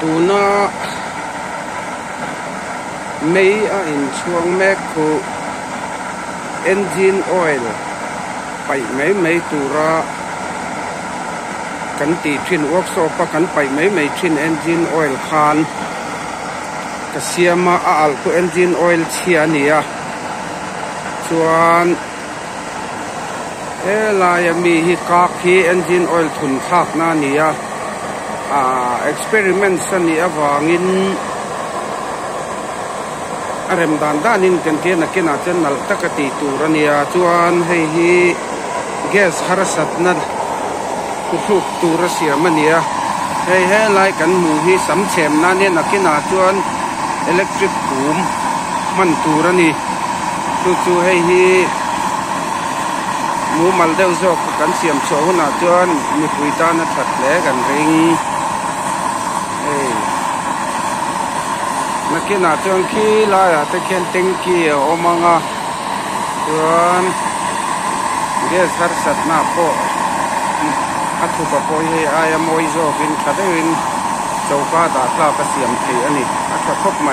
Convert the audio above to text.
ตูน่าไม่อินช่วงแมคโครเอนจินออยล์ไปไม่ไม่ตูระกันตีทินวอกโซปะกันไปไม่ไม่ทินเอนจินออยล์คานกเสียมาอัลคูเอนจินออยล์เชียนี่อะส่วนเอลายมีฮิกาคีเอนจินออยล์ทุนทักนานี่อะ à experiment san ni awangin arem dan dan in kan ke na kena chen nal takati turania chuan hei hi, gas harasat na khu turasia mania hei he lai kan mu hi sam chem na ne na kena chuan electric boom man turani chu chu hei hi mu mal deuh zawk kan siam chaw na chuan mipui ta na that le kan ring นักกินาจงขี้ลายตะเขียนเต็งเกี่ยวอมังอะจวนเดสกัดสัตนาโปอัฐุปโปเฮอายมอยโซบินขัดเอินเจ้าฟ้าตาปลาเกษียมเทอันนี้อัฐคบไหม